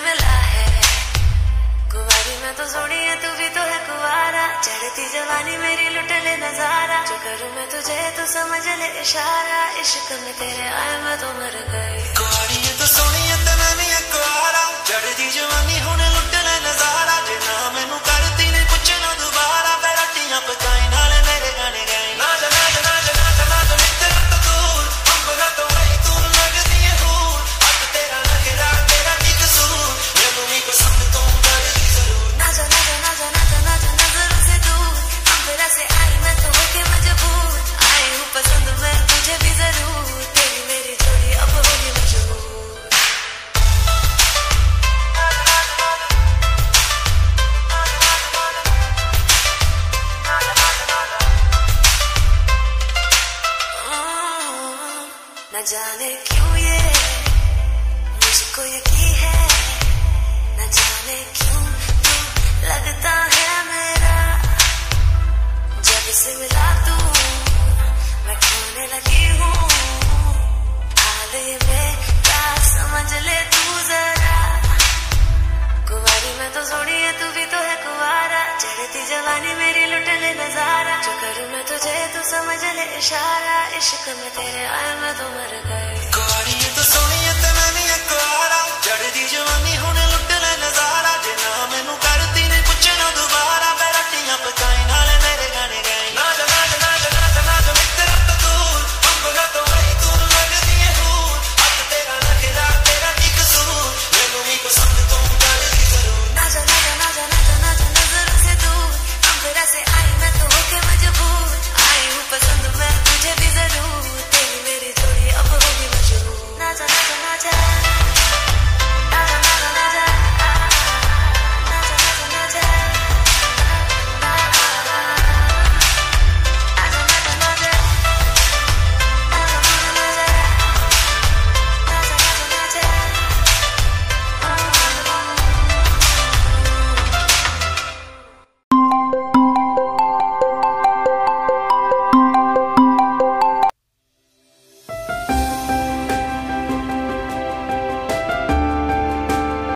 मिला है। कुमारी में तो सोनी है, तू भी तो है कुवारा। चढ़ती जवानी मेरी लुट ले नज़ारा। जो करूँ मैं तुझे, तू समझ ले इशारा। इश्क में तेरे आए, मैं तो मर गई। कुवारी न जाने क्यों ये? मुझको यकीन है। न जाने क्यों तू लगता है मेरा? जब से मिला तू, मैं खोने लगी हूँ। हाल समझ ले तू जरा। कुंवारी मैं तो सोनी है, तू भी तो है कुवारा। चढ़ती जवानी मेरी लुट ले नज़ारा। जो करूँ मैं तुझे, तू समझ ले इशारा। इश्क में तेरे आए मैं तो मर गई